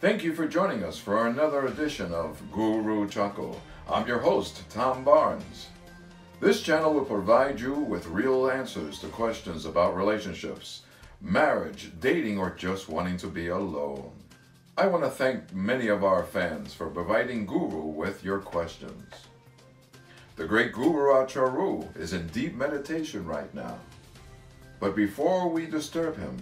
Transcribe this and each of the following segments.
Thank you for joining us for another edition of Guru Chuckle. I'm your host, Tom Barnes. This channel will provide you with real answers to questions about relationships, marriage, dating, or just wanting to be alone. I want to thank many of our fans for providing Guru with your questions. The great Guru Acharu is in deep meditation right now. But before we disturb him,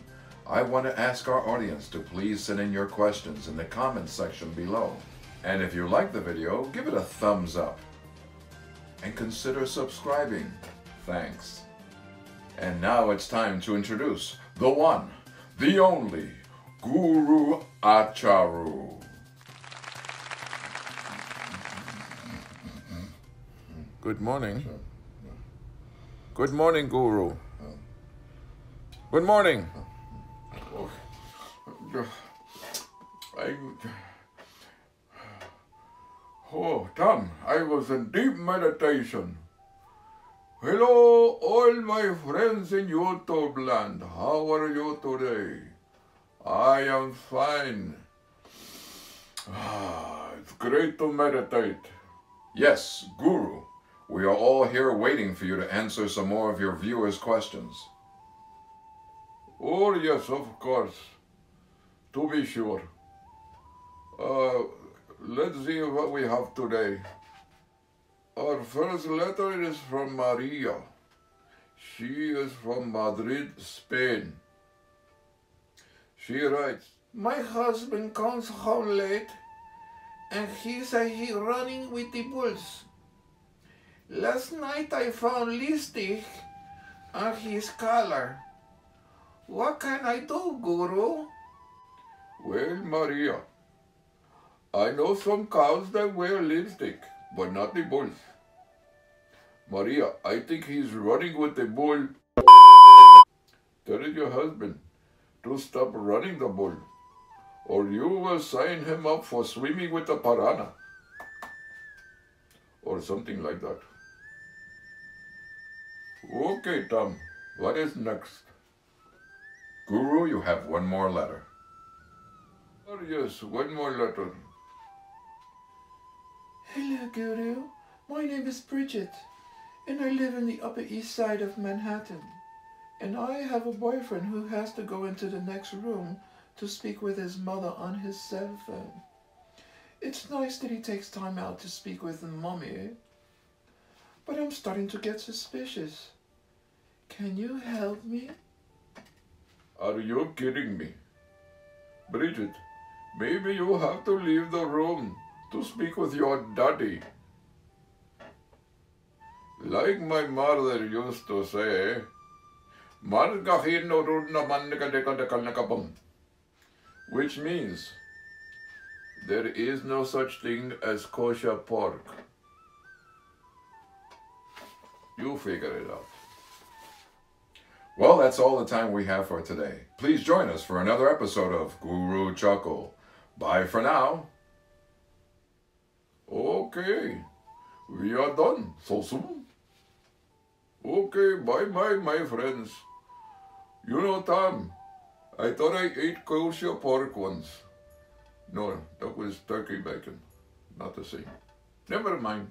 I want to ask our audience to please send in your questions in the comments section below. And if you like the video, give it a thumbs up. And consider subscribing. Thanks. And now it's time to introduce the one, the only, Guru Acharu. Good morning. Good morning, Guru. Good morning. I, oh, Tom, I was in deep meditation. Hello, all my friends in YouTube land. How are you today? I am fine. Ah, it's great to meditate. Yes, Guru. We are all here waiting for you to answer some more of your viewers' questions. Oh, yes, of course. To be sure. Uh, let's see what we have today. Our first letter is from Maria. She is from Madrid, Spain. She writes, My husband comes home late and he said he running with the bulls. Last night I found lipstick on his collar. What can I do, Guru? Well, Maria, I know some cows that wear lipstick, but not the bulls. Maria, I think he's running with the bull. Tell your husband to stop running the bull, or you will sign him up for swimming with the piranha, or something like that. Okay, Tom, what is next? Guru, you have one more letter. Yes, one more letter. Hello, Guru. My name is Bridget, and I live in the Upper East Side of Manhattan. And I have a boyfriend who has to go into the next room to speak with his mother on his cell phone. It's nice that he takes time out to speak with mommy, but I'm starting to get suspicious. Can you help me? Are you kidding me? Bridget, maybe you have to leave the room to speak with your daddy. Like my mother used to say, which means there is no such thing as kosher pork. You figure it out. Well, that's all the time we have for today. Please join us for another episode of Guru Chuckle. Bye for now. Okay, we are done so soon. Okay, bye bye, my friends. You know, Tom, I thought I ate kosher pork once. No, that was turkey bacon. Not the same. Never mind.